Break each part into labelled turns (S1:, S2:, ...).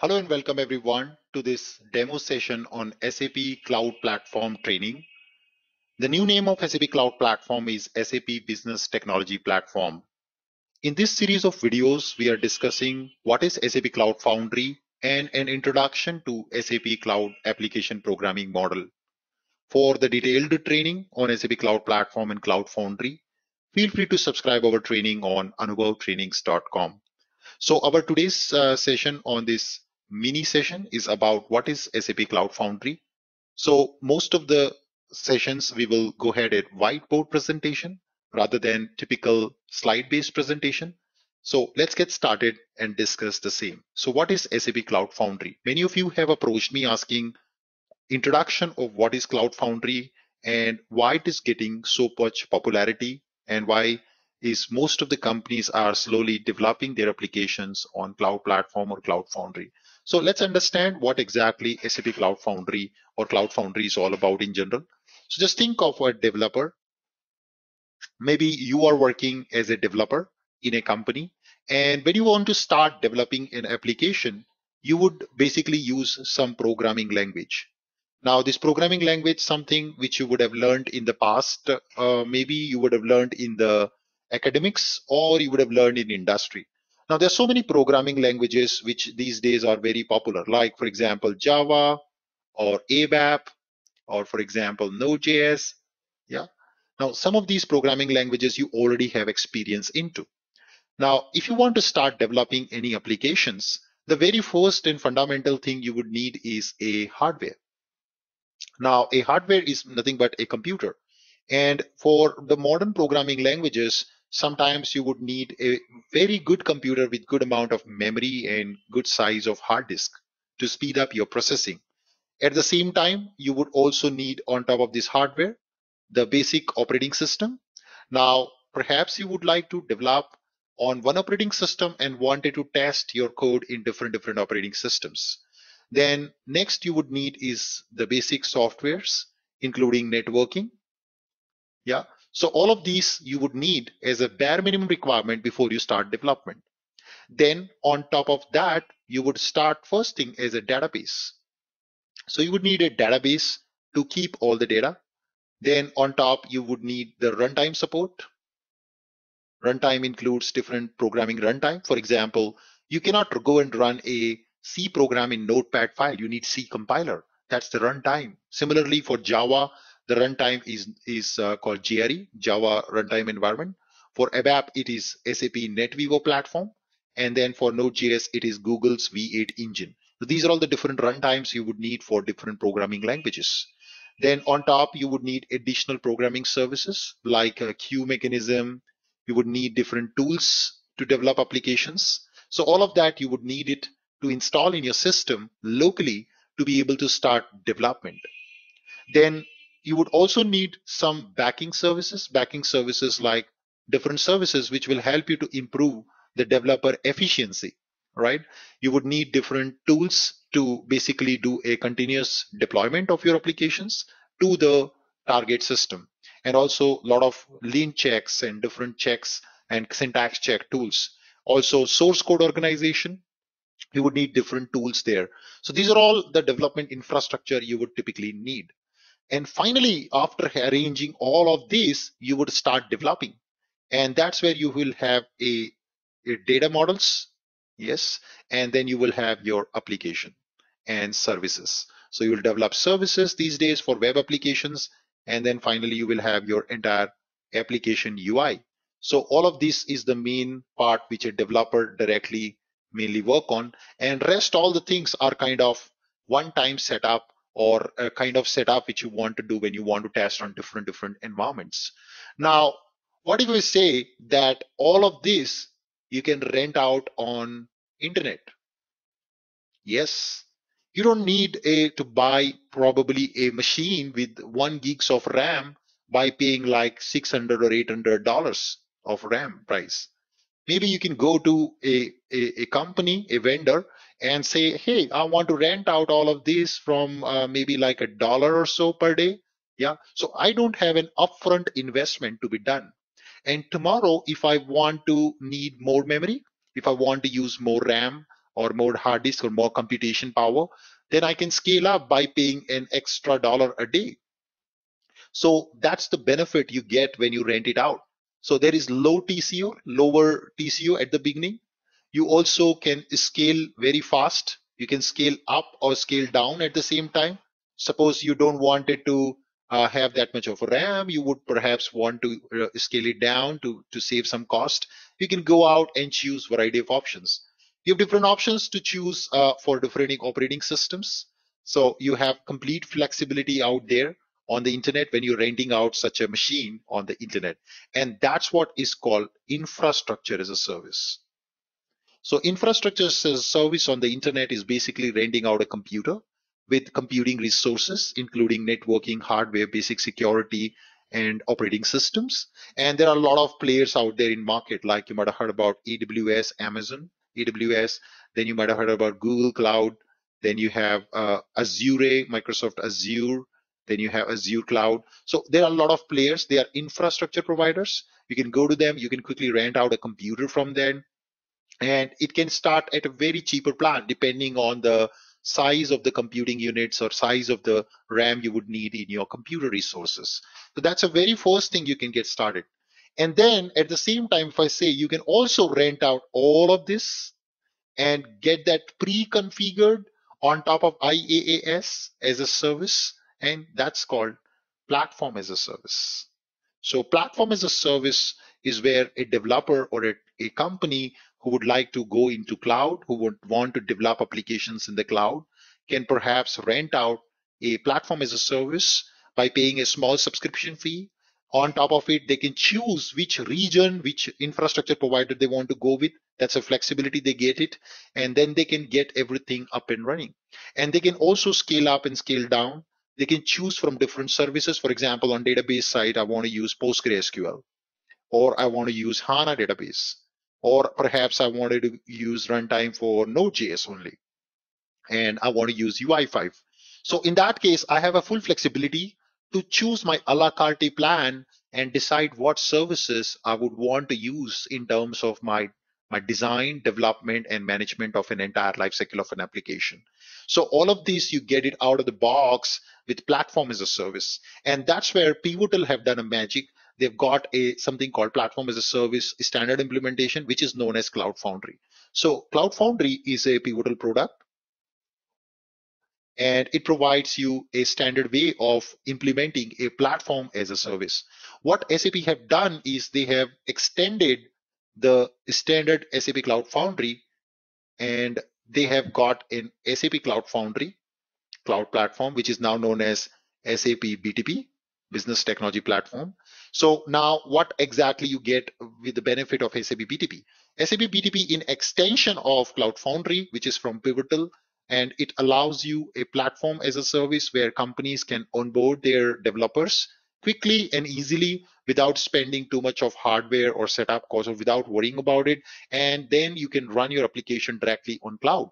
S1: Hello and welcome everyone to this demo session on SAP Cloud Platform training. The new name of SAP Cloud Platform is SAP Business Technology Platform. In this series of videos, we are discussing what is SAP Cloud Foundry and an introduction to SAP Cloud Application Programming Model. For the detailed training on SAP Cloud Platform and Cloud Foundry, feel free to subscribe our training on anubhavtrainings.com. So our today's uh, session on this mini session is about what is SAP Cloud Foundry. So most of the sessions we will go ahead at whiteboard presentation rather than typical slide based presentation. So let's get started and discuss the same. So what is SAP Cloud Foundry? Many of you have approached me asking introduction of what is Cloud Foundry and why it is getting so much popularity and why is most of the companies are slowly developing their applications on cloud platform or cloud foundry so let's understand what exactly SAP Cloud Foundry or Cloud Foundry is all about in general. So just think of a developer. Maybe you are working as a developer in a company. And when you want to start developing an application, you would basically use some programming language. Now, this programming language, something which you would have learned in the past, uh, maybe you would have learned in the academics or you would have learned in industry. Now, there's so many programming languages which these days are very popular, like, for example, Java or ABAP, or for example, Node.js. Yeah. Now, some of these programming languages you already have experience into. Now, if you want to start developing any applications, the very first and fundamental thing you would need is a hardware. Now, a hardware is nothing but a computer. And for the modern programming languages, sometimes you would need a very good computer with good amount of memory and good size of hard disk to speed up your processing. At the same time, you would also need on top of this hardware, the basic operating system. Now, perhaps you would like to develop on one operating system and wanted to test your code in different different operating systems. Then next you would need is the basic softwares, including networking. Yeah, so all of these you would need as a bare minimum requirement before you start development. Then on top of that, you would start first thing as a database. So you would need a database to keep all the data. Then on top, you would need the runtime support. Runtime includes different programming runtime. For example, you cannot go and run a C program in Notepad file. You need C compiler. That's the runtime. Similarly, for Java, the runtime is, is uh, called JRE, Java Runtime Environment. For ABAP, it is SAP NetWeaver platform. And then for Node.js, it is Google's V8 engine. So these are all the different runtimes you would need for different programming languages. Then on top, you would need additional programming services like a queue mechanism. You would need different tools to develop applications. So all of that, you would need it to install in your system locally to be able to start development. Then you would also need some backing services, backing services like different services which will help you to improve the developer efficiency, right? You would need different tools to basically do a continuous deployment of your applications to the target system. And also a lot of lint checks and different checks and syntax check tools. Also source code organization, you would need different tools there. So these are all the development infrastructure you would typically need. And finally, after arranging all of these, you would start developing. And that's where you will have a, a data models, yes, and then you will have your application and services. So you will develop services these days for web applications, and then finally you will have your entire application UI. So all of this is the main part which a developer directly mainly work on, and rest all the things are kind of one-time setup or a kind of setup which you want to do when you want to test on different different environments. Now, what if we say that all of this you can rent out on internet? Yes, you don't need a to buy probably a machine with one gigs of RAM by paying like 600 or 800 dollars of RAM price. Maybe you can go to a, a, a company, a vendor, and say, hey, I want to rent out all of these from uh, maybe like a dollar or so per day. Yeah. So I don't have an upfront investment to be done. And tomorrow, if I want to need more memory, if I want to use more RAM or more hard disk or more computation power, then I can scale up by paying an extra dollar a day. So that's the benefit you get when you rent it out. So there is low TCO, lower TCO at the beginning. You also can scale very fast. You can scale up or scale down at the same time. Suppose you don't want it to uh, have that much of RAM, you would perhaps want to uh, scale it down to, to save some cost. You can go out and choose variety of options. You have different options to choose uh, for different operating systems. So you have complete flexibility out there on the internet when you're renting out such a machine on the internet. And that's what is called infrastructure as a service. So infrastructure service on the internet is basically renting out a computer with computing resources, including networking, hardware, basic security, and operating systems. And there are a lot of players out there in market, like you might have heard about AWS, Amazon, AWS. Then you might have heard about Google Cloud. Then you have uh, Azure, Microsoft Azure. Then you have Azure Cloud. So there are a lot of players. They are infrastructure providers. You can go to them. You can quickly rent out a computer from them. And it can start at a very cheaper plan depending on the size of the computing units or size of the RAM you would need in your computer resources. So that's a very first thing you can get started. And then at the same time, if I say you can also rent out all of this and get that pre-configured on top of IaaS as a service, and that's called platform as a service. So platform as a service is where a developer or a, a company who would like to go into cloud, who would want to develop applications in the cloud, can perhaps rent out a platform as a service by paying a small subscription fee. On top of it, they can choose which region, which infrastructure provider they want to go with. That's a flexibility they get it. And then they can get everything up and running. And they can also scale up and scale down. They can choose from different services. For example, on database side, I want to use PostgreSQL or I want to use HANA database or perhaps I wanted to use runtime for Node.js only, and I want to use UI5. So in that case, I have a full flexibility to choose my a la carte plan and decide what services I would want to use in terms of my my design, development, and management of an entire lifecycle of an application. So all of these, you get it out of the box with platform as a service. And that's where Pivotal have done a magic they've got a something called platform as a service standard implementation, which is known as Cloud Foundry. So Cloud Foundry is a pivotal product and it provides you a standard way of implementing a platform as a service. What SAP have done is they have extended the standard SAP Cloud Foundry and they have got an SAP Cloud Foundry cloud platform, which is now known as SAP BTP, Business Technology Platform. So now what exactly you get with the benefit of SAP BTP? SAP BTP in extension of Cloud Foundry, which is from Pivotal, and it allows you a platform as a service where companies can onboard their developers quickly and easily without spending too much of hardware or setup cost or without worrying about it. And then you can run your application directly on cloud,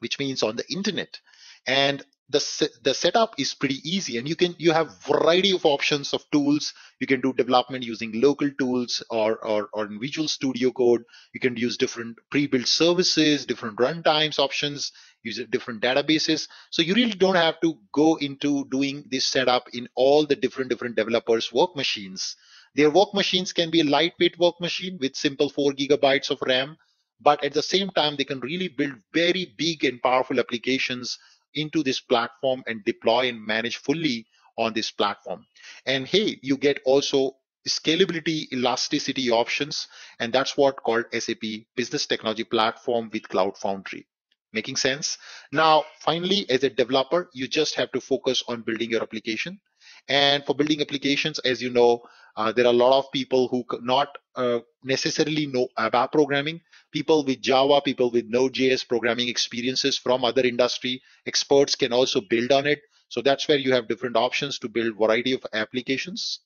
S1: which means on the internet. And the, the setup is pretty easy and you can you have variety of options of tools. You can do development using local tools or or, or in visual studio code. You can use different pre-built services different runtimes options use different databases. So you really don't have to go into doing this setup in all the different different developers work machines. Their work machines can be a lightweight work machine with simple four gigabytes of ram but at the same time they can really build very big and powerful applications into this platform and deploy and manage fully on this platform. And hey, you get also scalability, elasticity options, and that's what called SAP Business Technology Platform with Cloud Foundry. Making sense? Now, finally, as a developer, you just have to focus on building your application. And for building applications, as you know, uh, there are a lot of people who not uh, necessarily know ABAP programming. People with Java, people with Node.js programming experiences from other industry experts can also build on it. So that's where you have different options to build variety of applications.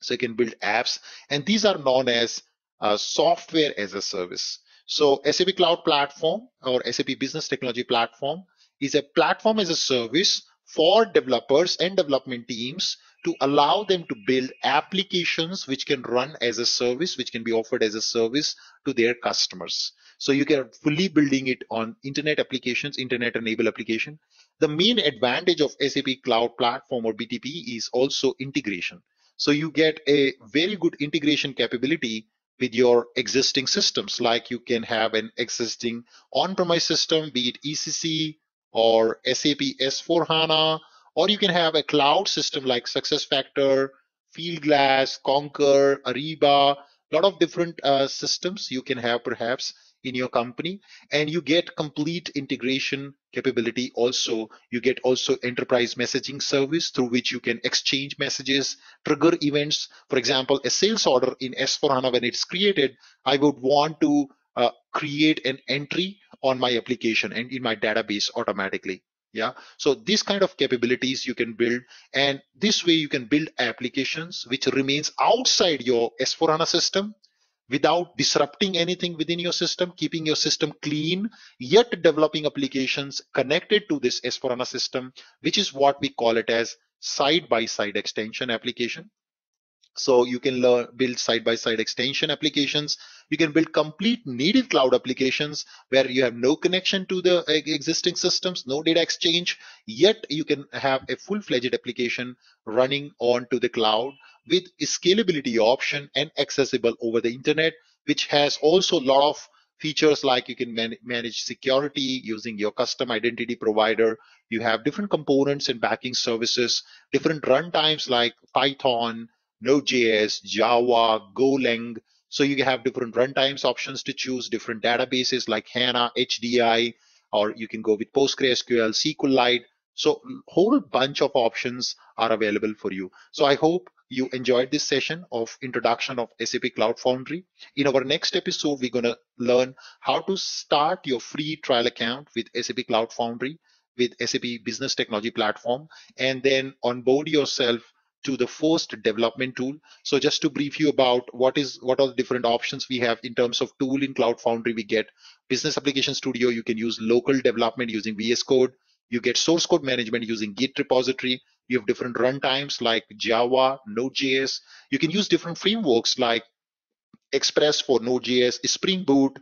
S1: So you can build apps, and these are known as uh, software as a service. So SAP Cloud Platform or SAP Business Technology Platform is a platform as a service for developers and development teams to allow them to build applications which can run as a service, which can be offered as a service to their customers. So you can fully building it on internet applications, internet enabled application. The main advantage of SAP Cloud Platform or BTP is also integration. So you get a very good integration capability with your existing systems, like you can have an existing on-premise system, be it ECC or SAP S4HANA, or you can have a cloud system like SuccessFactor, Fieldglass, Concur, Ariba, a lot of different uh, systems you can have perhaps in your company. And you get complete integration capability also. You get also enterprise messaging service through which you can exchange messages trigger events. For example a sales order in s4hana when it's created i would want to uh, create an entry on my application and in my database automatically yeah so these kind of capabilities you can build and this way you can build applications which remains outside your s4hana system without disrupting anything within your system, keeping your system clean, yet developing applications connected to this S4HANA system, which is what we call it as side-by-side -side extension application. So you can learn, build side-by-side -side extension applications. You can build complete native cloud applications where you have no connection to the existing systems, no data exchange, yet you can have a full-fledged application running onto the cloud with scalability option and accessible over the internet, which has also a lot of features like you can man manage security using your custom identity provider. You have different components and backing services, different runtimes like Python, Node.js, Java, Golang. So you have different runtimes options to choose, different databases like HANA, HDI, or you can go with PostgreSQL, SQLite. So whole bunch of options are available for you. So I hope you enjoyed this session of introduction of SAP Cloud Foundry. In our next episode, we're going to learn how to start your free trial account with SAP Cloud Foundry with SAP Business Technology Platform and then onboard yourself to the first development tool. So just to brief you about what is what are the different options we have in terms of tool in Cloud Foundry, we get Business Application Studio. You can use local development using VS Code. You get source code management using Git repository. You have different runtimes like Java, Node.js. You can use different frameworks like Express for Node.js, Spring Boot,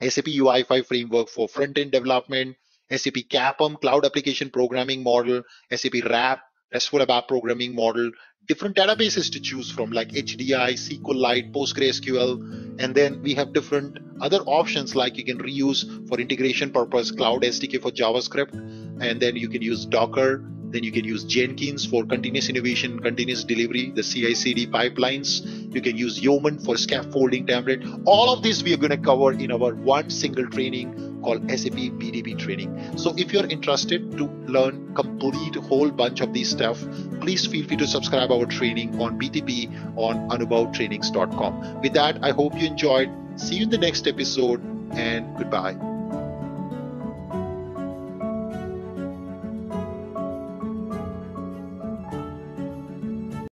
S1: SAP UI5 framework for front-end development, SAP CAPM cloud application programming model, SAP RAP RESTful app programming model, different databases to choose from like HDI, SQLite, PostgreSQL, and then we have different other options like you can reuse for integration purpose Cloud SDK for JavaScript, and then you can use Docker, then you can use Jenkins for continuous innovation, continuous delivery, the CI/CD pipelines. You can use Yeoman for scaffolding template. All of this we are going to cover in our one single training called SAP BTP training. So if you're interested to learn complete whole bunch of these stuff, please feel free to subscribe our training on BTP on anubhavtrainings.com. With that, I hope you enjoyed. See you in the next episode and goodbye.